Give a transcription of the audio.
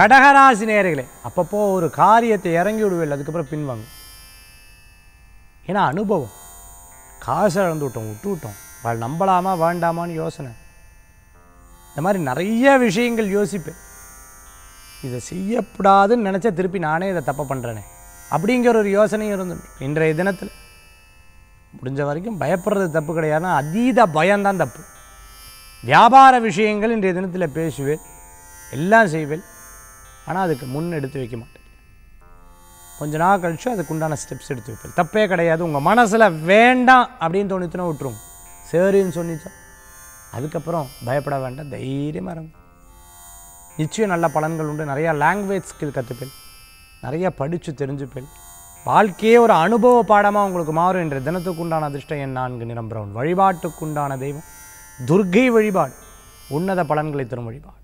கடகராசி நேர்களே அப்பப்போ ஒரு காரியத்தை இறங்கி விடுவேன் அதுக்கப்புறம் பின்வாங்க ஏன்னா அனுபவம். காசு இழந்து விட்டோம் விட்டு விட்டோம். வாழ் நம்பலாமா வேண்டாமான்னு யோசனை. இந்த மாதிரி நிறைய விஷயங்கள் யோசிப்பேன். இதை செய்யக்கூடாதுன்னு நினச்சா திருப்பி நானே இதை தப்பு பண்ணுறேனே அப்படிங்கிற ஒரு யோசனையும் இருந்து இன்றைய தினத்தில் முடிஞ்ச வரைக்கும் பயப்படுறது தப்பு கிடையாதுன்னா அதீத பயம்தான் தப்பு. வியாபார விஷயங்கள் இன்றைய தினத்தில் பேசுவேன். எல்லாம் செய்வேன். ஆனால் அதுக்கு முன் எடுத்து வைக்க மாட்டேன். கொஞ்ச நாள் கழிச்சு அதுக்கு உண்டான ஸ்டெப்ஸ் எடுத்து வைப்பேன். தப்பே கிடையாது. உங்கள் மனசில் வேண்டாம் அப்படின்னு தோணிச்சுன்னா விட்டுருவோம். சரின்னு சொன்னிச்சா அதுக்கப்புறம் பயப்பட வேண்டாம். தைரியமாக இருங்க. நிச்சயம் நல்ல பலன்கள் உண்டு. நிறையா லாங்குவேஜ் ஸ்கில் கற்றுப்பேன் நிறையா படித்து தெரிஞ்சுப்பேன். வாழ்க்கையே ஒரு அனுபவ பாடமாக உங்களுக்கு மாறும் என்ற தினத்துக்கு உண்டான அதிர்ஷ்டம் என் நான்கு நிரம்புகிறவன் வழிபாட்டுக்குண்டான தெய்வம். துர்க்கை வழிபாடு. உன்னத பலன்களை தரும் வழிபாடு.